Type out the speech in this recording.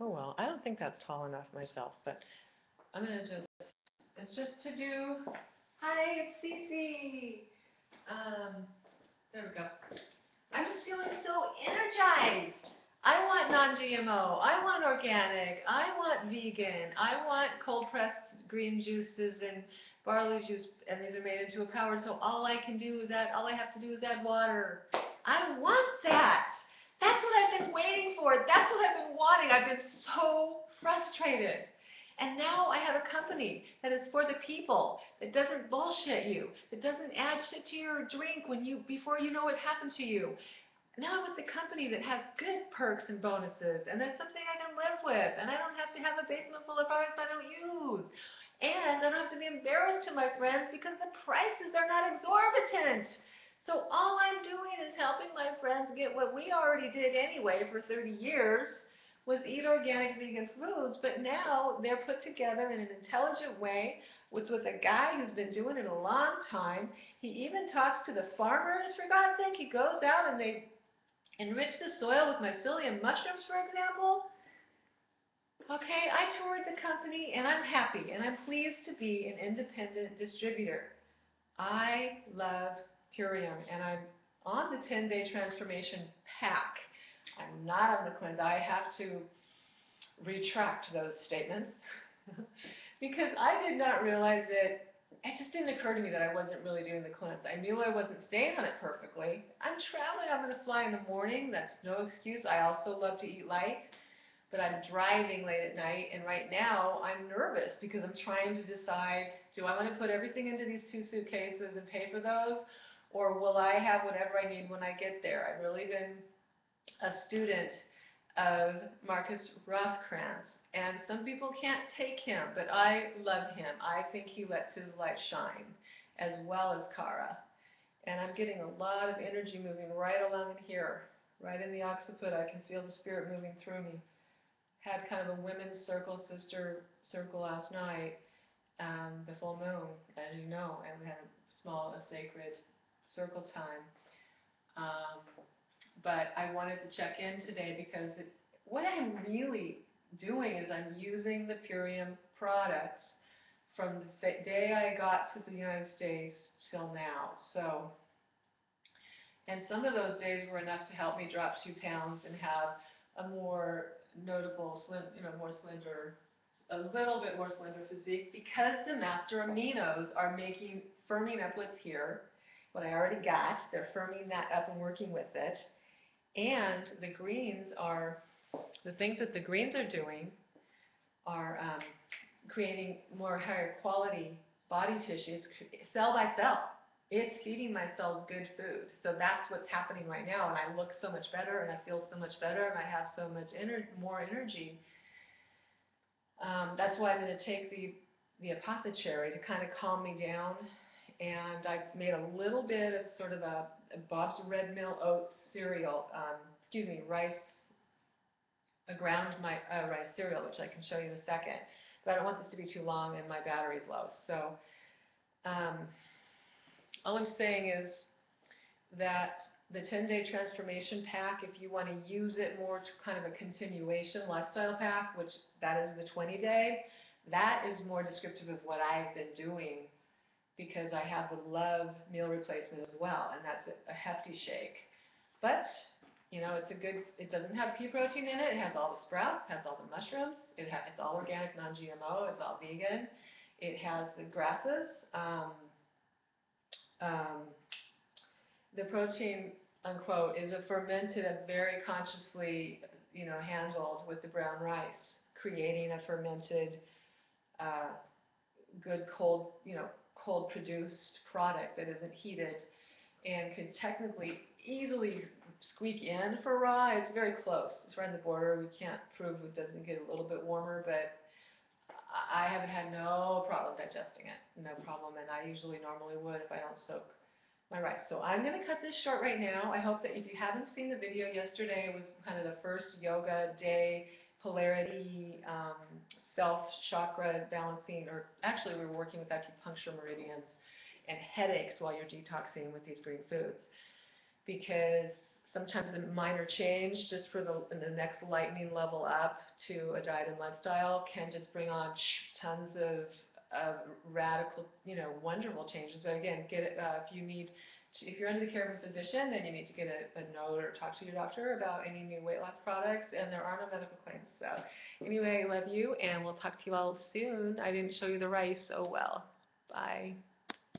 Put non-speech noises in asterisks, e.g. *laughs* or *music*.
Oh well, I don't think that's tall enough myself, but I'm gonna just, it's just to do, hi, it's Cece. Um, there we go. I'm just feeling so energized. I want non-GMO, I want organic, I want vegan, I want cold pressed green juices and barley juice, and these are made into a powder, so all I can do is add, all I have to do is add water. I want that. That's what I've been waiting for. That's what I've been wanting. I've been so frustrated. And now I have a company that is for the people, that doesn't bullshit you, that doesn't add shit to your drink when you before you know what happened to you. Now I'm with a company that has good perks and bonuses, and that's something I can live with, and I don't have to have a basement full of products I don't use. And I don't have to be embarrassed to my friends because the prices are not exorbitant. So all I'm doing is helping my friends get what we already did anyway for 30 years, was eat organic vegan foods, but now they're put together in an intelligent way with, with a guy who's been doing it a long time. He even talks to the farmers, for God's sake. He goes out and they enrich the soil with mycelium mushrooms, for example. Okay, I toured the company and I'm happy and I'm pleased to be an independent distributor. I love And I'm on the 10-day transformation pack. I'm not on the cleanse. I have to retract those statements *laughs* because I did not realize that it just didn't occur to me that I wasn't really doing the cleanse. I knew I wasn't staying on it perfectly. I'm traveling. I'm going to fly in the morning. That's no excuse. I also love to eat light, but I'm driving late at night, and right now I'm nervous because I'm trying to decide, do I want to put everything into these two suitcases and pay for those, or will I have whatever I need when I get there? I've really been a student of Markus Rothkranz, and some people can't take him, but I love him. I think he lets his light shine, as well as Kara. And I'm getting a lot of energy moving right along here, right in the occiput. I can feel the spirit moving through me. Had kind of a women's circle, sister circle last night, um, the full moon, as you know, and we had a small, a sacred circle time. Um, but I wanted to check in today because it, what I'm really doing is I'm using the Purium products from the day I got to the United States till now. So, and some of those days were enough to help me drop two pounds and have a more notable, you know, more slender, a little bit more slender physique because the master aminos are making, firming up what's here what I already got. They're firming that up and working with it. And the greens are, the things that the greens are doing are um, creating more higher quality body tissues cell by cell. It's feeding my cells good food. So that's what's happening right now. And I look so much better and I feel so much better and I have so much ener more energy. Um, that's why I'm going to take the, the Apothe-Cherry to kind of calm me down and I made a little bit of sort of a, a Bob's Red Mill oat cereal, um, excuse me, rice, a ground my, uh, rice cereal, which I can show you in a second. But I don't want this to be too long and my battery's low. So um, all I'm saying is that the 10-day transformation pack, if you want to use it more to kind of a continuation lifestyle pack, which that is the 20-day, that is more descriptive of what I've been doing because I have the Love meal replacement as well, and that's a, hefty shake. But, you know, it's a good, it doesn't have pea protein in it, it has all the sprouts, it has all the mushrooms, it ha it's all organic, non-GMO, it's all vegan, it has the grasses, um, um, the protein, unquote, is a fermented, a very consciously, you know, handled with the brown rice, creating a fermented, uh, good cold, you know, cold produced product that isn't heated and could technically easily squeak in for raw. It's very close. It's right on the border. We can't prove it doesn't get a little bit warmer, but I haven't had no problem digesting it. No problem. And I usually normally would if I don't soak my rice. So I'm going to cut this short right now. I hope that if you haven't seen the video yesterday, it was kind of the first yoga day polarity um, self chakra balancing, or actually we are working with acupuncture meridians and headaches while you're detoxing with these green foods. Because sometimes a minor change just for the, the next lightning level up to a diet and lifestyle can just bring on tons of, of radical, you know, wonderful changes. But again, get it, uh, if you need, if you're under the care of a physician, then you need to get a, a note or talk to your doctor about any new weight loss products, and there are no medical claims. So anyway, I love you, and we'll talk to you all soon. I didn't show you the rice, oh well. Bye.